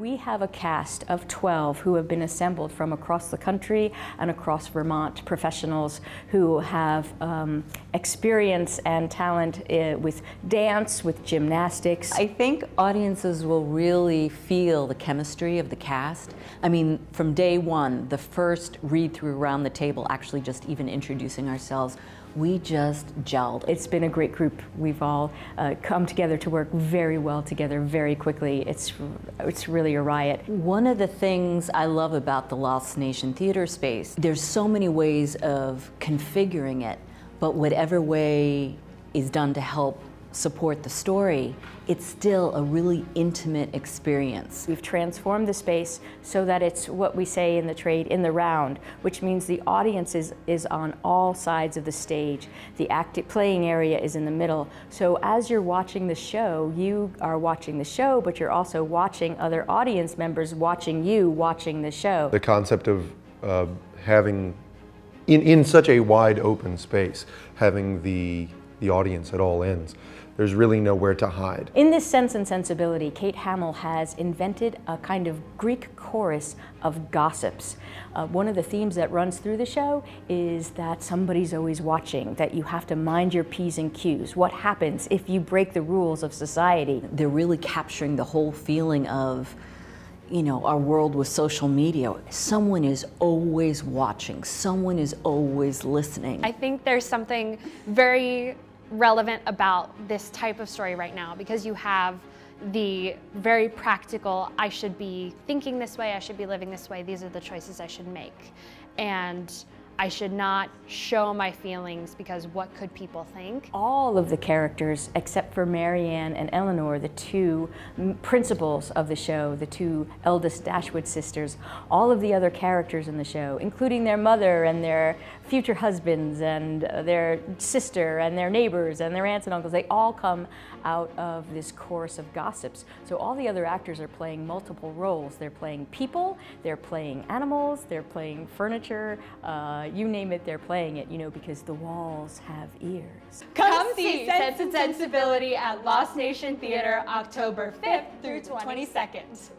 We have a cast of 12 who have been assembled from across the country and across Vermont, professionals who have um, experience and talent uh, with dance, with gymnastics. I think audiences will really feel the chemistry of the cast. I mean, from day one, the first read through around the table, actually just even introducing ourselves, we just gelled. It's been a great group. We've all uh, come together to work very well together very quickly. It's, it's really a riot. One of the things I love about the Lost Nation theater space, there's so many ways of configuring it, but whatever way is done to help support the story, it's still a really intimate experience. We've transformed the space so that it's what we say in the trade, in the round, which means the audience is, is on all sides of the stage. The active playing area is in the middle. So as you're watching the show, you are watching the show, but you're also watching other audience members watching you watching the show. The concept of uh, having, in, in such a wide open space, having the, the audience at all ends there's really nowhere to hide. In this sense and sensibility, Kate Hamill has invented a kind of Greek chorus of gossips. Uh, one of the themes that runs through the show is that somebody's always watching, that you have to mind your P's and Q's. What happens if you break the rules of society? They're really capturing the whole feeling of you know, our world with social media, someone is always watching, someone is always listening. I think there's something very relevant about this type of story right now because you have the very practical, I should be thinking this way, I should be living this way, these are the choices I should make. And I should not show my feelings because what could people think? All of the characters, except for Marianne and Elinor, the two principals of the show, the two eldest Dashwood sisters, all of the other characters in the show, including their mother and their future husbands and uh, their sister and their neighbors and their aunts and uncles, they all come out of this chorus of gossips. So all the other actors are playing multiple roles. They're playing people, they're playing animals, they're playing furniture, uh, you name it, they're playing it, you know, because the walls have ears. Come see Sense and Sensibility at Lost Nation Theater October 5th through 22nd.